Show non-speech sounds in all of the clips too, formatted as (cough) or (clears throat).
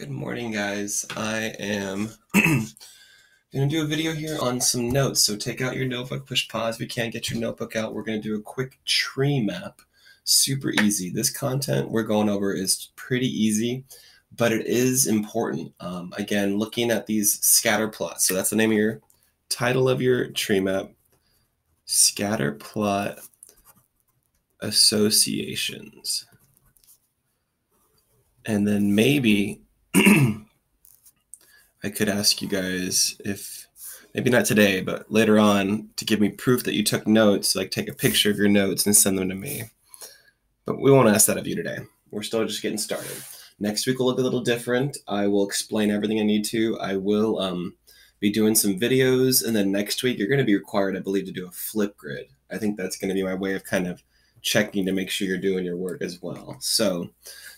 Good morning, guys. I am (clears throat) going to do a video here on some notes. So take out your notebook, push pause. If you can't get your notebook out, we're going to do a quick tree map. Super easy. This content we're going over is pretty easy, but it is important. Um, again, looking at these scatter plots. So that's the name of your title of your tree map. Scatter plot associations. And then maybe (clears throat) I could ask you guys if maybe not today, but later on to give me proof that you took notes, like take a picture of your notes and send them to me. But we won't ask that of you today. We're still just getting started. Next week will look a little different. I will explain everything I need to. I will um, be doing some videos, and then next week you're going to be required, I believe, to do a Flipgrid. I think that's going to be my way of kind of checking to make sure you're doing your work as well. So,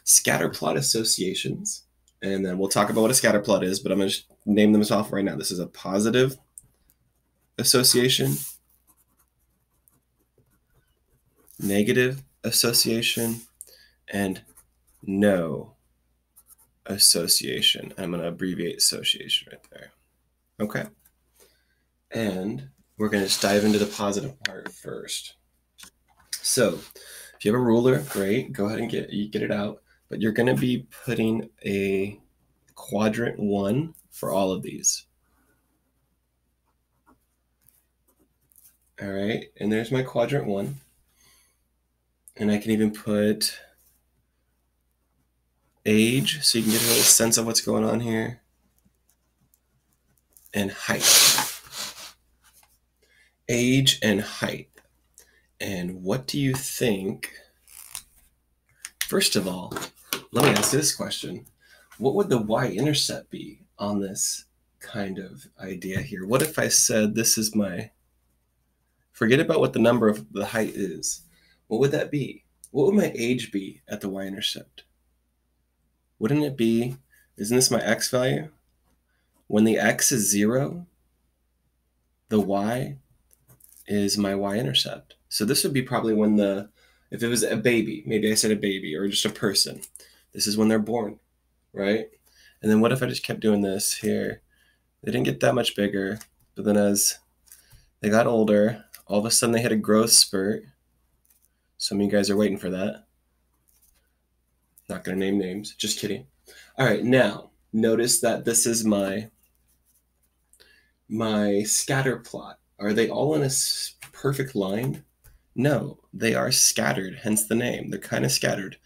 scatter plot associations and then we'll talk about what a scatter plot is, but I'm going to name them off right now. This is a positive association, negative association, and no association. I'm going to abbreviate association right there. Okay. And we're going to just dive into the positive part first. So, if you have a ruler, great, go ahead and get you get it out but you're going to be putting a quadrant one for all of these. All right, and there's my quadrant one. And I can even put age so you can get a little sense of what's going on here. And height. Age and height. And what do you think? First of all, let me ask this question. What would the y-intercept be on this kind of idea here? What if I said this is my, forget about what the number of the height is. What would that be? What would my age be at the y-intercept? Wouldn't it be, isn't this my x value? When the x is zero, the y is my y-intercept. So this would be probably when the, if it was a baby, maybe I said a baby or just a person, this is when they're born, right? And then what if I just kept doing this here? They didn't get that much bigger, but then as they got older, all of a sudden they hit a growth spurt. Some of you guys are waiting for that. Not going to name names, just kidding. All right, now notice that this is my my scatter plot. Are they all in a perfect line? No, they are scattered, hence the name. They're kind of scattered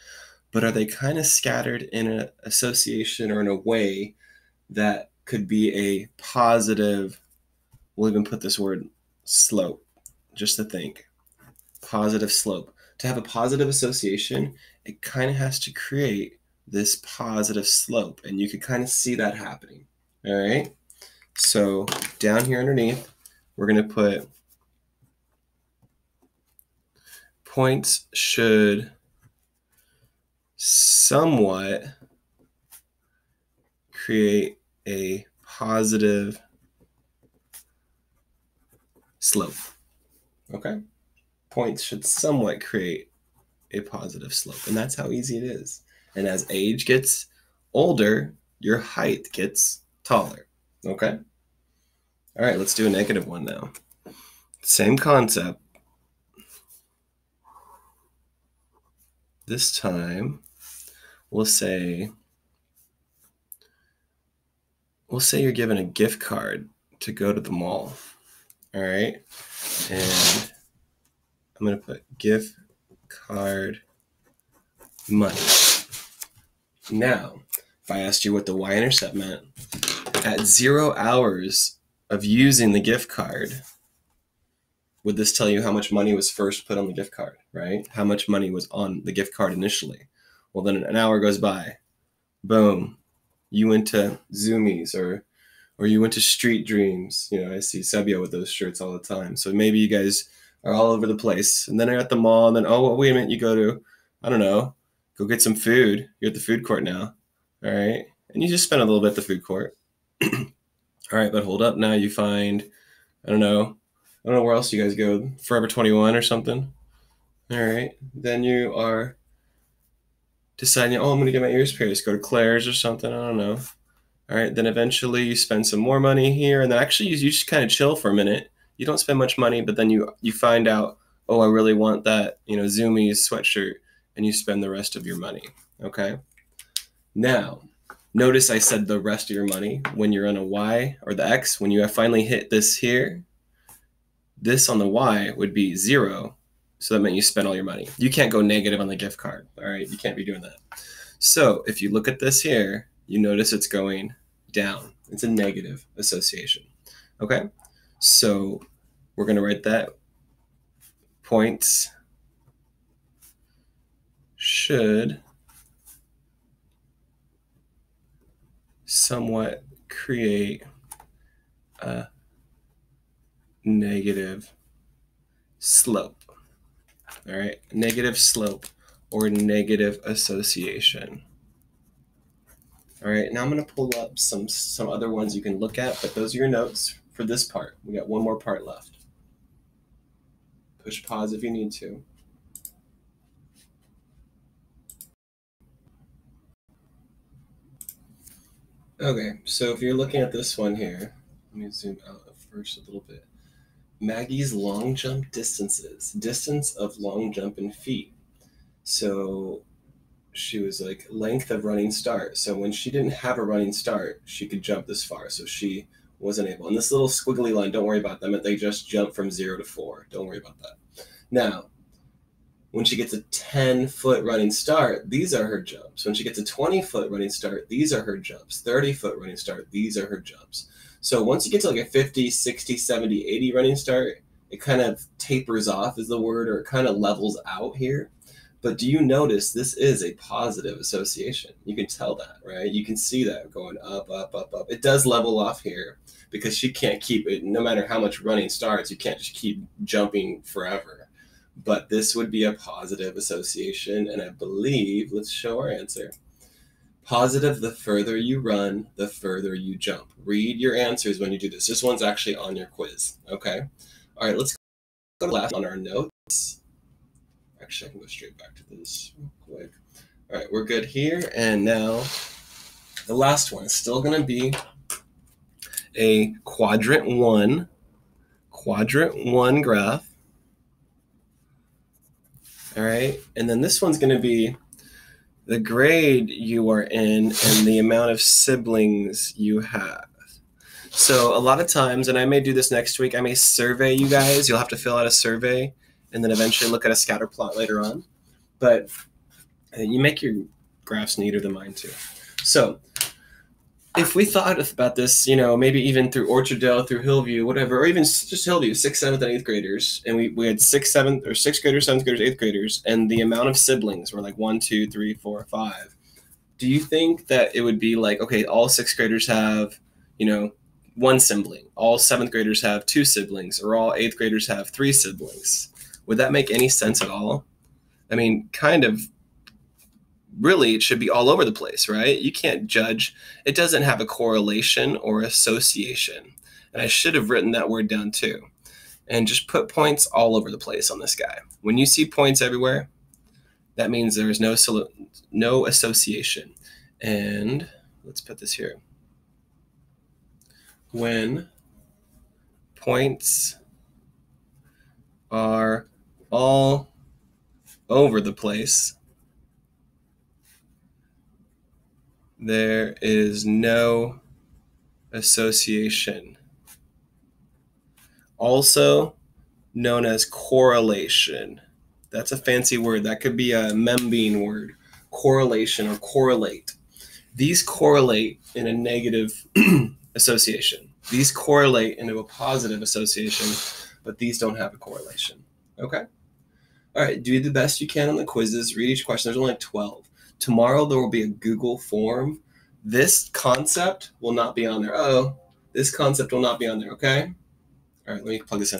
but are they kind of scattered in an association or in a way that could be a positive we'll even put this word slope just to think positive slope? To have a positive association it kind of has to create this positive slope and you can kind of see that happening all right so down here underneath we're going to put points should somewhat create a positive slope. Okay? Points should somewhat create a positive slope. And that's how easy it is. And as age gets older, your height gets taller. Okay? All right, let's do a negative one now. Same concept. This time, we'll say we'll say you're given a gift card to go to the mall. All right. And I'm going to put gift card money. Now, if I asked you what the y intercept meant, at zero hours of using the gift card, would this tell you how much money was first put on the gift card, right? How much money was on the gift card initially? Well, then an hour goes by. Boom. You went to Zumiez or or you went to Street Dreams. You know, I see Sebia with those shirts all the time. So maybe you guys are all over the place. And then you're at the mall, and then oh wait a minute, you go to I don't know, go get some food. You're at the food court now. All right. And you just spend a little bit at the food court. (clears throat) all right, but hold up. Now you find, I don't know, I don't know where else you guys go. Forever 21 or something. All right. Then you are deciding, oh, I'm going to get my ears pierced, go to Claire's or something. I don't know. All right. Then eventually you spend some more money here. And then actually you, you just kind of chill for a minute. You don't spend much money, but then you, you find out, oh, I really want that, you know, Zumiez sweatshirt. And you spend the rest of your money. Okay. Now, notice I said the rest of your money when you're on a Y or the X. When you have finally hit this here, this on the Y would be zero so that meant you spent all your money. You can't go negative on the gift card. All right. You can't be doing that. So if you look at this here, you notice it's going down. It's a negative association. Okay. So we're going to write that points should somewhat create a negative slope all right, negative slope or negative association. All right, now I'm going to pull up some some other ones you can look at, but those are your notes for this part. We got one more part left. Push pause if you need to. Okay, so if you're looking at this one here, let me zoom out first a little bit. Maggie's long jump distances, distance of long jump in feet. So she was like length of running start. So when she didn't have a running start, she could jump this far. So she wasn't able. And this little squiggly line, don't worry about them. They just jump from zero to four. Don't worry about that. Now, when she gets a 10 foot running start, these are her jumps. When she gets a 20 foot running start, these are her jumps. 30 foot running start, these are her jumps. So once you get to like a 50, 60, 70, 80 running start, it kind of tapers off is the word, or it kind of levels out here. But do you notice this is a positive association? You can tell that, right? You can see that going up, up, up, up. It does level off here because she can't keep it, no matter how much running starts, you can't just keep jumping forever. But this would be a positive association. And I believe, let's show our answer. Positive, the further you run, the further you jump. Read your answers when you do this. This one's actually on your quiz. Okay. All right, let's go to last on our notes. Actually, I can go straight back to this real quick. All right, we're good here. And now the last one is still going to be a quadrant one, quadrant one graph. All right. And then this one's going to be the grade you are in and the amount of siblings you have. So a lot of times, and I may do this next week, I may survey you guys. You'll have to fill out a survey and then eventually look at a scatter plot later on. But uh, you make your graphs neater than mine too. So if we thought about this, you know, maybe even through Orchardale, through Hillview, whatever, or even just Hillview, sixth, seventh, and eighth graders, and we, we had sixth, seventh, or sixth graders, seventh graders, eighth graders, and the amount of siblings were like one, two, three, four, five. Do you think that it would be like, okay, all sixth graders have, you know, one sibling, all seventh graders have two siblings, or all eighth graders have three siblings? Would that make any sense at all? I mean, kind of really it should be all over the place, right? You can't judge. It doesn't have a correlation or association. And I should have written that word down too. And just put points all over the place on this guy. When you see points everywhere, that means there is no no association. And let's put this here. When points are all over the place, there is no association. Also known as correlation. That's a fancy word. That could be a membean word. Correlation or correlate. These correlate in a negative (clears throat) association. These correlate into a positive association, but these don't have a correlation. Okay? All right, do the best you can on the quizzes. Read each question. There's only like 12. Tomorrow there will be a Google form. This concept will not be on there. Oh, this concept will not be on there. Okay. All right, let me plug this in.